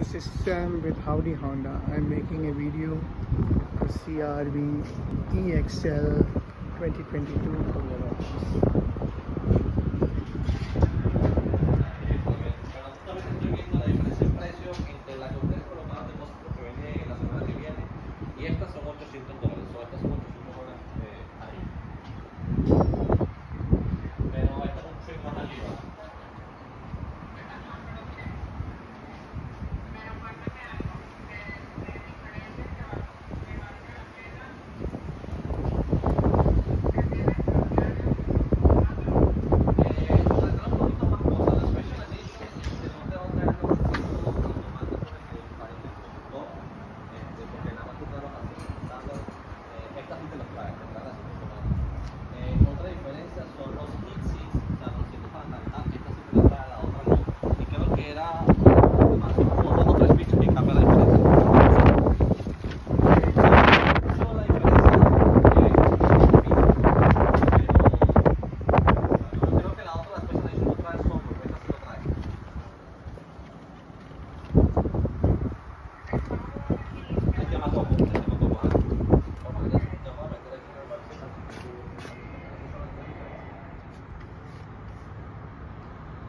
This is Sam with Howdy Honda. I'm making a video for CRV EXL 2022 Colorados.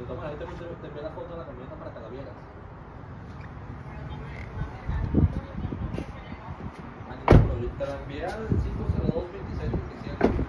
De todas maneras, te envié la foto de la camioneta para que la vieras. Te la envié al 502 27